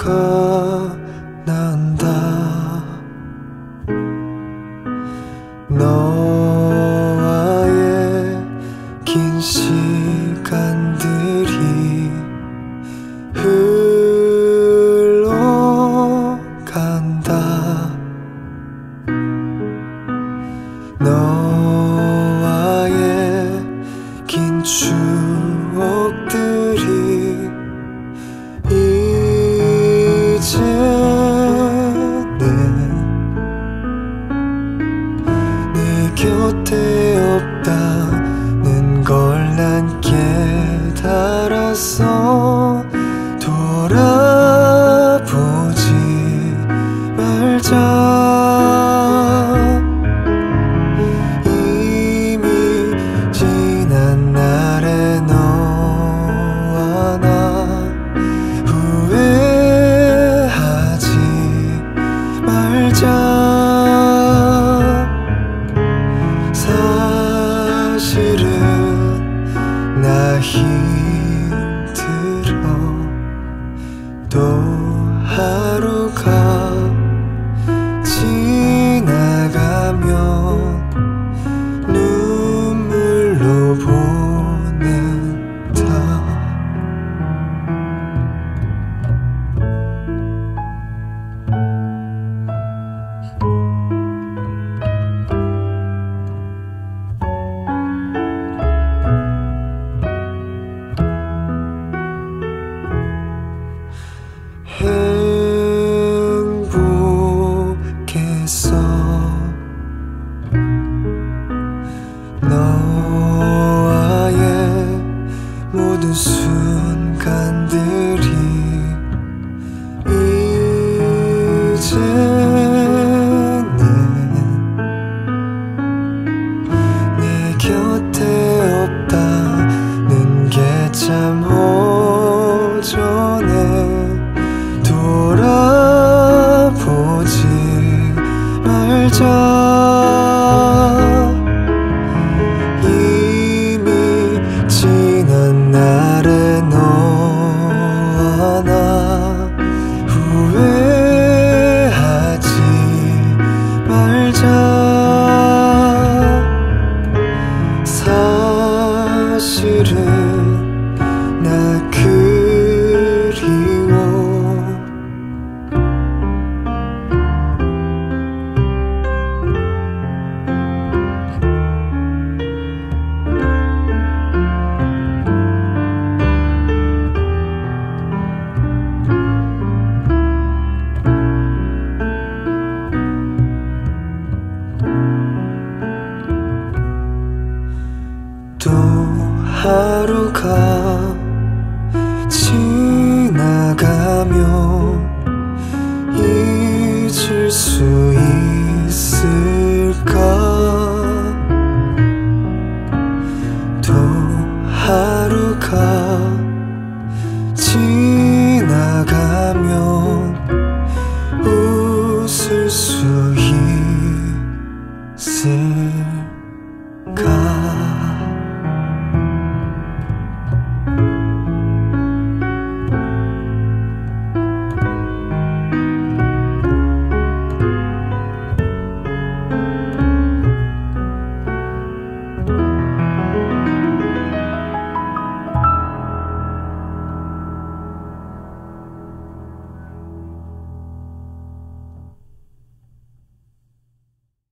생각난다. 너와의 긴 시간들이 흘러간다. 너와의 긴 추억 말 이제는 내 곁에 없다는 게참 허전해 돌아보지 말자 또 하루가 지나가며 잊을 수 있을까? 또 하루가 지나가면 웃을 수 있을까?